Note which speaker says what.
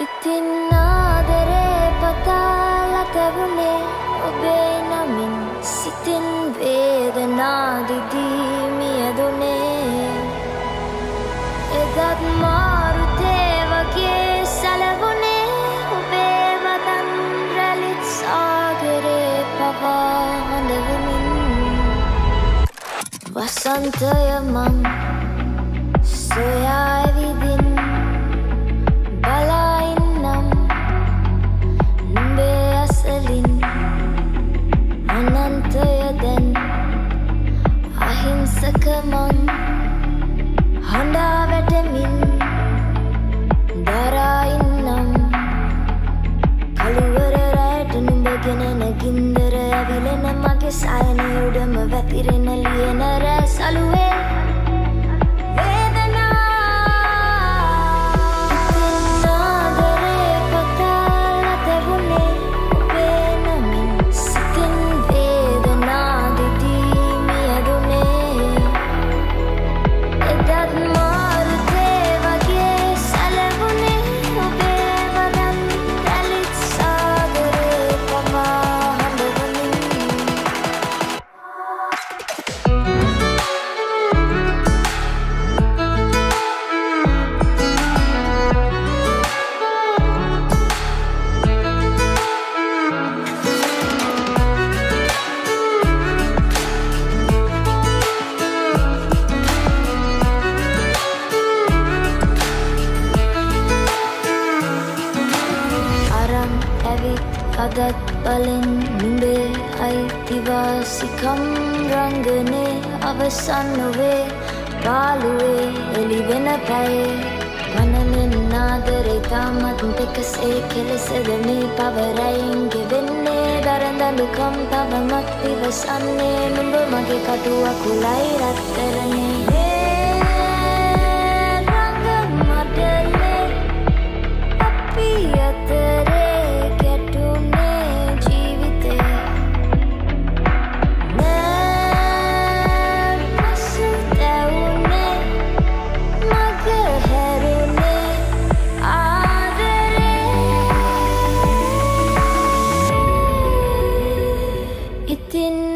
Speaker 1: ඉතින් ආදරේ පතාලා තැවුණේ ඔබේ නමින් සිතින් වේදනාදිදී මියදුනේ. එදත් මාරුතේ වගේ සැලවුණේ ඔබේ වදන් රැලිත් සාගරේ පවා හඬවමින් වසන්තය මං සොයා අනන්තය දැන් අහිංසකමං හඬා වැටමින් දරාඉන්නම්. කළුවර රෑට නුඹගෙන නැගින්දර ඇවිලෙන මගේ සයනය උඩම වැතිරෙන ලියන රෑ සලුවේ අරන් ඇවිත් අදත් බලෙන් නුඹේ අයිතිවාසිකම් රංගනේ අවසන් නොවේ පාලුවේ එලිවෙන පැයේ මනනෙන් නාදරේ තාමත් එකසේ කෙලෙසද මේ පවරයින් ගෙවෙන්නේ දරදඩුකම් තවමත් ඉවසන්නේ නුඹ මගේ කටුව කුලයි රත්තරනේ. ආදරේ ඉතින්